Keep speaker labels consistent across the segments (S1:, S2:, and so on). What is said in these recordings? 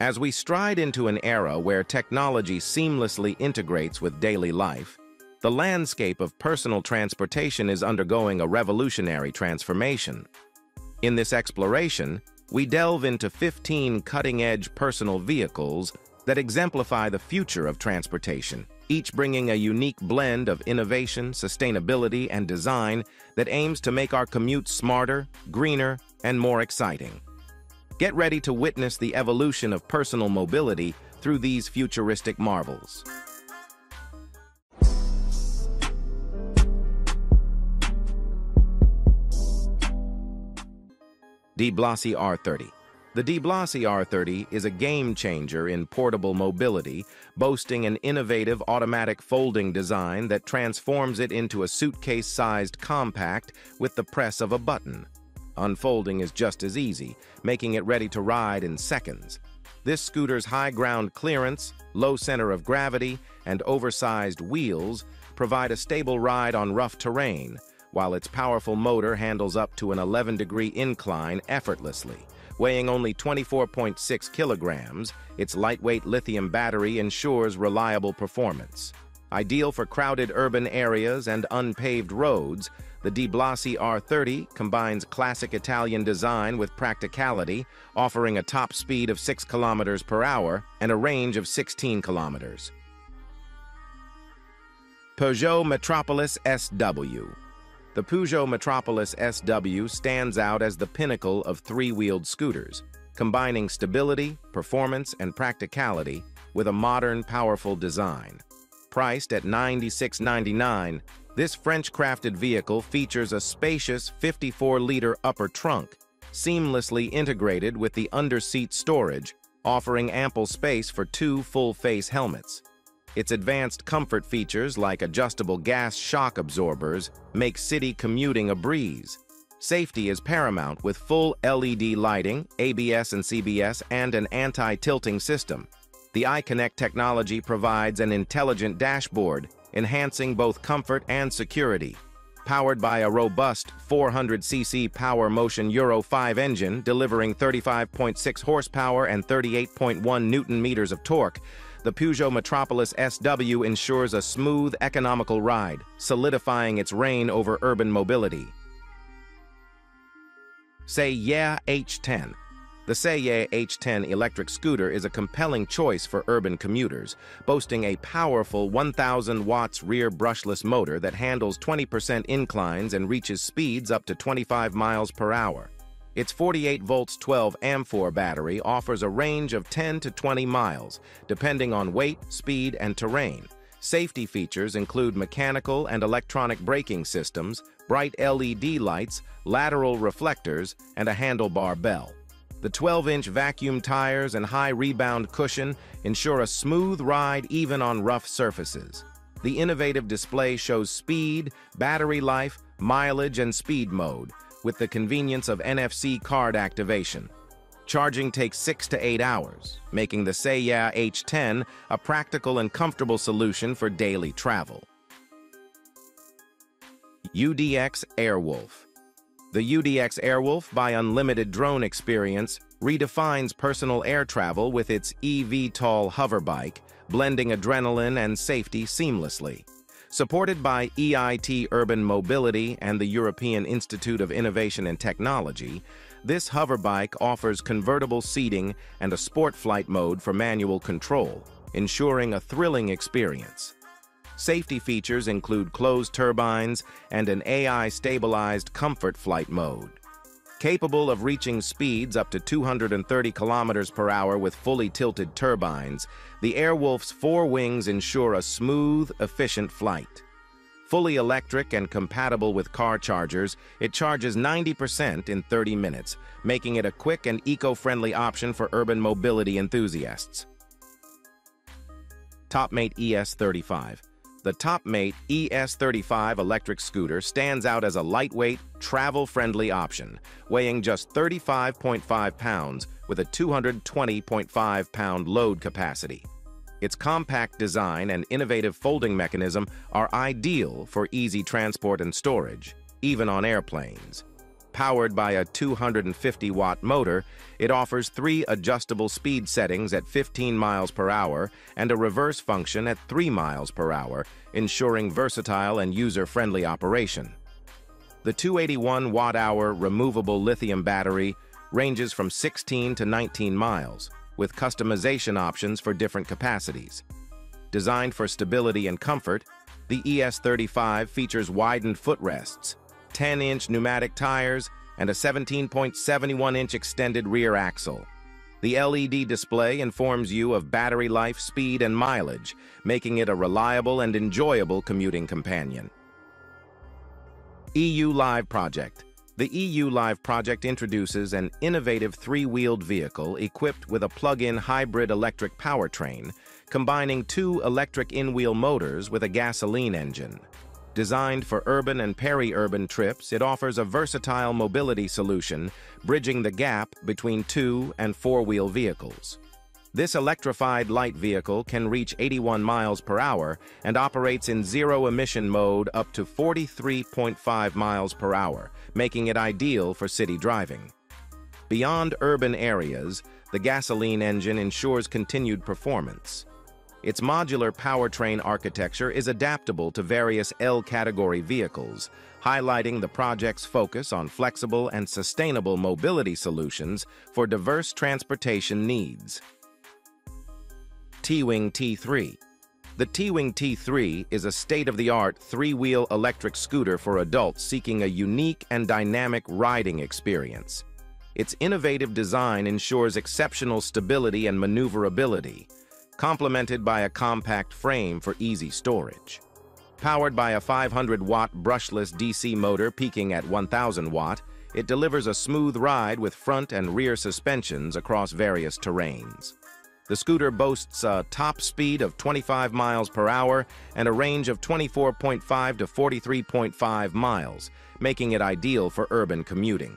S1: As we stride into an era where technology seamlessly integrates with daily life, the landscape of personal transportation is undergoing a revolutionary transformation. In this exploration, we delve into 15 cutting-edge personal vehicles that exemplify the future of transportation, each bringing a unique blend of innovation, sustainability, and design that aims to make our commute smarter, greener, and more exciting. Get ready to witness the evolution of personal mobility through these futuristic marvels. Di Blasi R30 the Di Blasi R30 is a game changer in portable mobility, boasting an innovative automatic folding design that transforms it into a suitcase-sized compact with the press of a button. Unfolding is just as easy, making it ready to ride in seconds. This scooter's high ground clearance, low center of gravity, and oversized wheels provide a stable ride on rough terrain, while its powerful motor handles up to an 11-degree incline effortlessly. Weighing only 24.6 kilograms, its lightweight lithium battery ensures reliable performance. Ideal for crowded urban areas and unpaved roads, the Di Blasi R30 combines classic Italian design with practicality, offering a top speed of 6 kilometers per hour and a range of 16 kilometers. Peugeot Metropolis SW the Peugeot Metropolis SW stands out as the pinnacle of three-wheeled scooters, combining stability, performance, and practicality with a modern, powerful design. Priced at $96.99, this French-crafted vehicle features a spacious 54-liter upper trunk, seamlessly integrated with the under-seat storage, offering ample space for two full-face helmets. Its advanced comfort features like adjustable gas shock absorbers make city commuting a breeze. Safety is paramount with full LED lighting, ABS and CBS, and an anti-tilting system. The iConnect technology provides an intelligent dashboard, enhancing both comfort and security. Powered by a robust 400cc Power Motion Euro 5 engine delivering 35.6 horsepower and 38.1 newton-meters of torque, the Peugeot Metropolis SW ensures a smooth, economical ride, solidifying its reign over urban mobility. Say Yeah H10 The Say H10 electric scooter is a compelling choice for urban commuters, boasting a powerful 1,000 watts rear brushless motor that handles 20% inclines and reaches speeds up to 25 miles per hour. Its 48 volts 12 amp-hour battery offers a range of 10 to 20 miles, depending on weight, speed, and terrain. Safety features include mechanical and electronic braking systems, bright LED lights, lateral reflectors, and a handlebar bell. The 12-inch vacuum tires and high rebound cushion ensure a smooth ride even on rough surfaces. The innovative display shows speed, battery life, mileage, and speed mode, with the convenience of NFC card activation. Charging takes 6 to 8 hours, making the Yeah H10 a practical and comfortable solution for daily travel. UDX Airwolf The UDX Airwolf by Unlimited Drone Experience redefines personal air travel with its eVTOL hoverbike, blending adrenaline and safety seamlessly. Supported by EIT Urban Mobility and the European Institute of Innovation and Technology, this hoverbike offers convertible seating and a sport flight mode for manual control, ensuring a thrilling experience. Safety features include closed turbines and an AI-stabilized comfort flight mode. Capable of reaching speeds up to 230 kilometers per hour with fully tilted turbines, the Airwolf's four wings ensure a smooth, efficient flight. Fully electric and compatible with car chargers, it charges 90% in 30 minutes, making it a quick and eco-friendly option for urban mobility enthusiasts. Topmate ES35 the Topmate ES35 electric scooter stands out as a lightweight, travel-friendly option, weighing just 35.5 pounds with a 220.5-pound load capacity. Its compact design and innovative folding mechanism are ideal for easy transport and storage, even on airplanes. Powered by a 250-watt motor, it offers three adjustable speed settings at 15 miles per hour and a reverse function at 3 miles per hour, ensuring versatile and user-friendly operation. The 281 watt-hour removable lithium battery ranges from 16 to 19 miles, with customization options for different capacities. Designed for stability and comfort, the ES35 features widened footrests, 10-inch pneumatic tires, and a 17.71-inch extended rear axle. The LED display informs you of battery life, speed, and mileage, making it a reliable and enjoyable commuting companion. EU Live Project The EU Live project introduces an innovative three-wheeled vehicle equipped with a plug-in hybrid electric powertrain, combining two electric in-wheel motors with a gasoline engine. Designed for urban and peri-urban trips, it offers a versatile mobility solution, bridging the gap between two and four-wheel vehicles. This electrified light vehicle can reach 81 miles per hour and operates in zero-emission mode up to 43.5 miles per hour, making it ideal for city driving. Beyond urban areas, the gasoline engine ensures continued performance. Its modular powertrain architecture is adaptable to various L-category vehicles, highlighting the project's focus on flexible and sustainable mobility solutions for diverse transportation needs. Teewing T3 The Teewing T3 is a state-of-the-art three-wheel electric scooter for adults seeking a unique and dynamic riding experience. Its innovative design ensures exceptional stability and maneuverability, complemented by a compact frame for easy storage. Powered by a 500-watt brushless DC motor peaking at 1,000 watt, it delivers a smooth ride with front and rear suspensions across various terrains. The scooter boasts a top speed of 25 miles per hour and a range of 24.5 to 43.5 miles, making it ideal for urban commuting.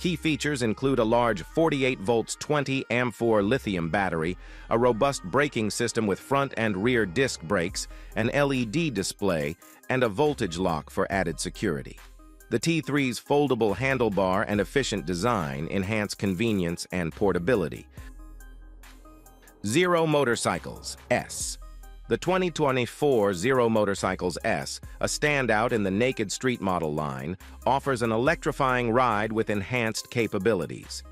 S1: Key features include a large 48 volts 20 AMP4 lithium battery, a robust braking system with front and rear disc brakes, an LED display, and a voltage lock for added security. The T3's foldable handlebar and efficient design enhance convenience and portability, Zero Motorcycles S. The 2024 Zero Motorcycles S, a standout in the Naked Street model line, offers an electrifying ride with enhanced capabilities.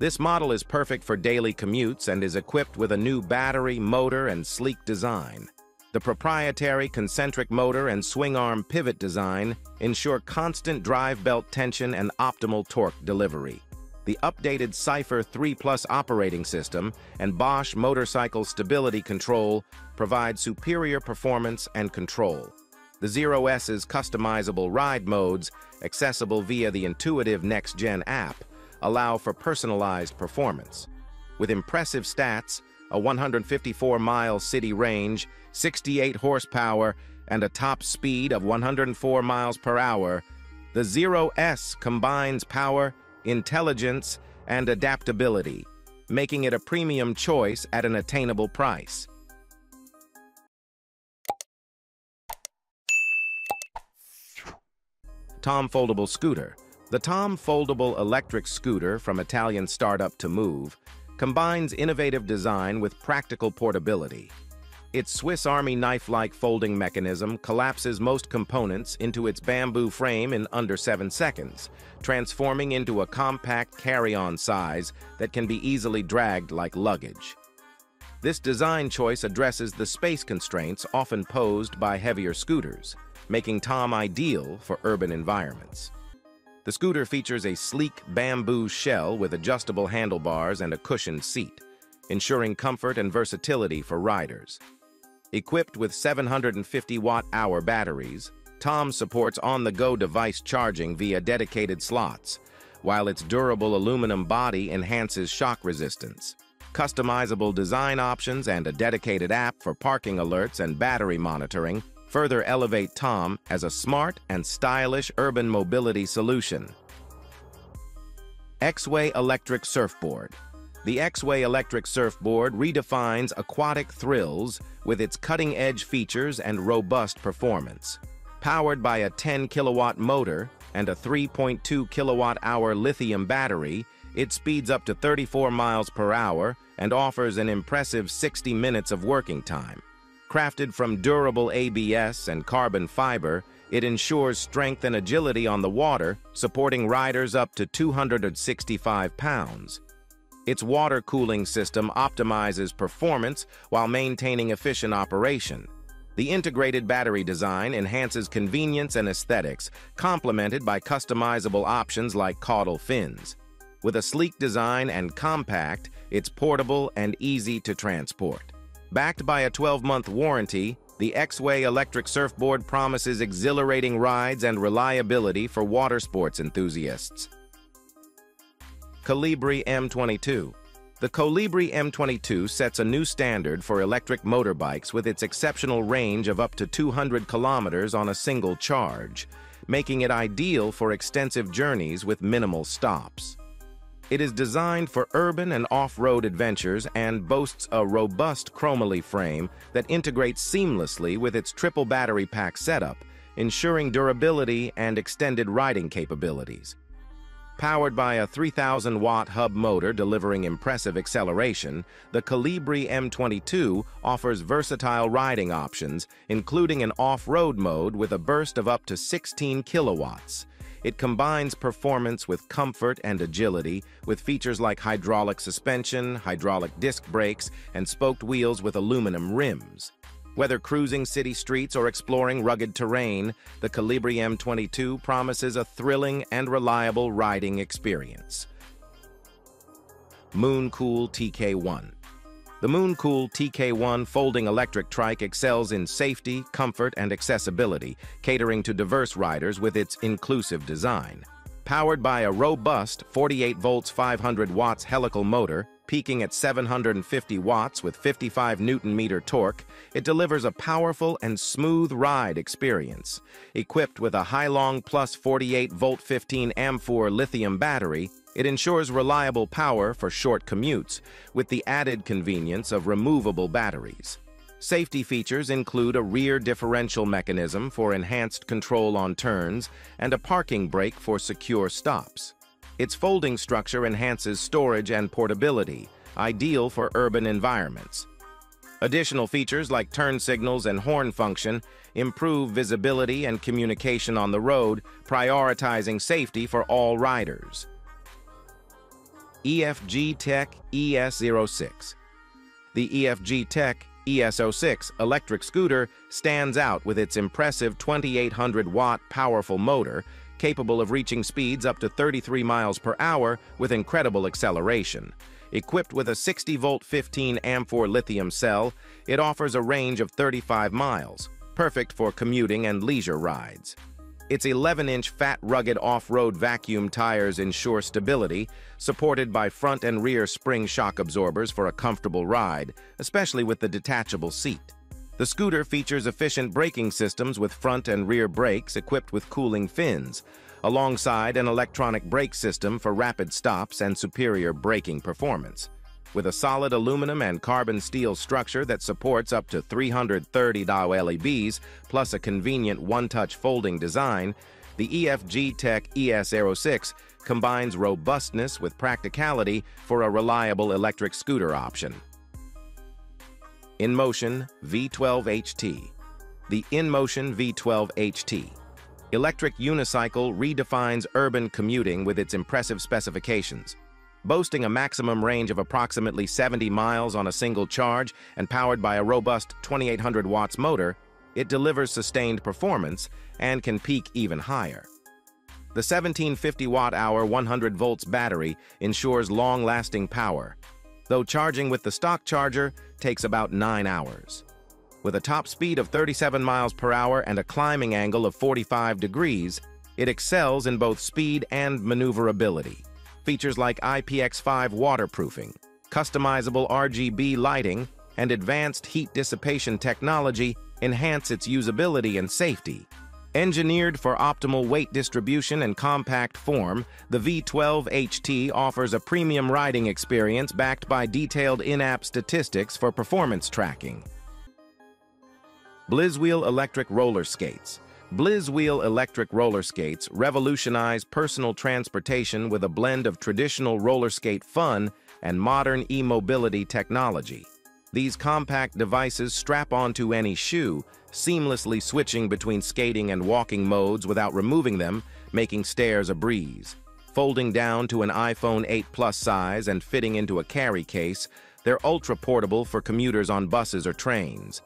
S1: This model is perfect for daily commutes and is equipped with a new battery, motor, and sleek design. The proprietary concentric motor and swing arm pivot design ensure constant drive belt tension and optimal torque delivery the updated Cypher 3 Plus operating system and Bosch Motorcycle Stability Control provide superior performance and control. The Zero S's customizable ride modes, accessible via the intuitive Next-Gen app, allow for personalized performance. With impressive stats, a 154-mile city range, 68 horsepower, and a top speed of 104 miles per hour, the Zero S combines power, intelligence, and adaptability, making it a premium choice at an attainable price. Tom Foldable Scooter The Tom Foldable electric scooter from Italian startup to move combines innovative design with practical portability. Its Swiss Army knife-like folding mechanism collapses most components into its bamboo frame in under 7 seconds, transforming into a compact carry-on size that can be easily dragged like luggage. This design choice addresses the space constraints often posed by heavier scooters, making Tom ideal for urban environments. The scooter features a sleek bamboo shell with adjustable handlebars and a cushioned seat, ensuring comfort and versatility for riders. Equipped with 750 watt-hour batteries, Tom supports on-the-go device charging via dedicated slots, while its durable aluminum body enhances shock resistance. Customizable design options and a dedicated app for parking alerts and battery monitoring further elevate Tom as a smart and stylish urban mobility solution. X-Way Electric Surfboard the X-Way electric surfboard redefines aquatic thrills with its cutting-edge features and robust performance. Powered by a 10-kilowatt motor, and a 3.2 kilowatt-hour lithium battery, it speeds up to 34 miles per hour and offers an impressive 60 minutes of working time. Crafted from durable ABS and carbon fiber, it ensures strength and agility on the water, supporting riders up to 265 pounds. Its water cooling system optimizes performance while maintaining efficient operation. The integrated battery design enhances convenience and aesthetics, complemented by customizable options like caudal fins. With a sleek design and compact, it's portable and easy to transport. Backed by a 12-month warranty, the X-Way electric surfboard promises exhilarating rides and reliability for water sports enthusiasts. Colibri M22 The Colibri M22 sets a new standard for electric motorbikes with its exceptional range of up to 200 kilometers on a single charge, making it ideal for extensive journeys with minimal stops. It is designed for urban and off-road adventures and boasts a robust chromoly frame that integrates seamlessly with its triple battery pack setup, ensuring durability and extended riding capabilities. Powered by a 3,000-watt hub motor delivering impressive acceleration, the Colibri M22 offers versatile riding options, including an off-road mode with a burst of up to 16 kilowatts, it combines performance with comfort and agility, with features like hydraulic suspension, hydraulic disc brakes, and spoked wheels with aluminum rims. Whether cruising city streets or exploring rugged terrain, the Colibri M22 promises a thrilling and reliable riding experience. Mooncool TK1 the Mooncool TK1 folding electric trike excels in safety, comfort, and accessibility, catering to diverse riders with its inclusive design. Powered by a robust 48 volts 500 watts helical motor, peaking at 750 watts with 55 newton-meter torque, it delivers a powerful and smooth ride experience. Equipped with a Hailong Plus 48 volt 15 ampere lithium battery, it ensures reliable power for short commutes, with the added convenience of removable batteries. Safety features include a rear differential mechanism for enhanced control on turns and a parking brake for secure stops. Its folding structure enhances storage and portability, ideal for urban environments. Additional features like turn signals and horn function improve visibility and communication on the road, prioritizing safety for all riders. EFG Tech ES06. The EFG Tech ES06 electric scooter stands out with its impressive 2800-watt powerful motor capable of reaching speeds up to 33 miles per hour with incredible acceleration. Equipped with a 60-volt 15-ampere lithium cell, it offers a range of 35 miles, perfect for commuting and leisure rides. Its 11-inch fat rugged off-road vacuum tires ensure stability, supported by front and rear spring shock absorbers for a comfortable ride, especially with the detachable seat. The scooter features efficient braking systems with front and rear brakes equipped with cooling fins, alongside an electronic brake system for rapid stops and superior braking performance. With a solid aluminum and carbon steel structure that supports up to 330 DAO LEBs, plus a convenient one-touch folding design, the EFG Tech ES06 combines robustness with practicality for a reliable electric scooter option. InMotion V12HT The InMotion V12HT electric unicycle redefines urban commuting with its impressive specifications. Boasting a maximum range of approximately 70 miles on a single charge and powered by a robust 2800 watts motor, it delivers sustained performance and can peak even higher. The 1750 watt-hour 100 volts battery ensures long-lasting power, though charging with the stock charger takes about 9 hours. With a top speed of 37 miles per hour and a climbing angle of 45 degrees, it excels in both speed and maneuverability. Features like IPX5 waterproofing, customizable RGB lighting, and advanced heat dissipation technology enhance its usability and safety. Engineered for optimal weight distribution and compact form, the V12 HT offers a premium riding experience backed by detailed in-app statistics for performance tracking. Blizzwheel electric roller skates Blizzwheel electric roller skates revolutionize personal transportation with a blend of traditional roller skate fun and modern e-mobility technology. These compact devices strap onto any shoe, seamlessly switching between skating and walking modes without removing them, making stairs a breeze. Folding down to an iPhone 8 Plus size and fitting into a carry case, they're ultra-portable for commuters on buses or trains.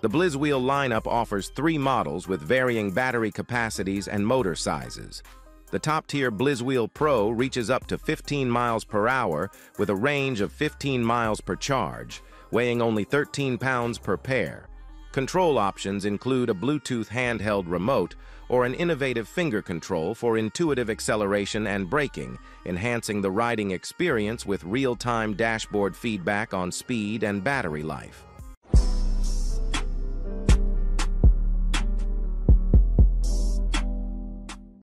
S1: The Blizzwheel lineup offers three models with varying battery capacities and motor sizes. The top-tier Blizzwheel Pro reaches up to 15 miles per hour with a range of 15 miles per charge, weighing only 13 pounds per pair. Control options include a Bluetooth handheld remote or an innovative finger control for intuitive acceleration and braking, enhancing the riding experience with real-time dashboard feedback on speed and battery life.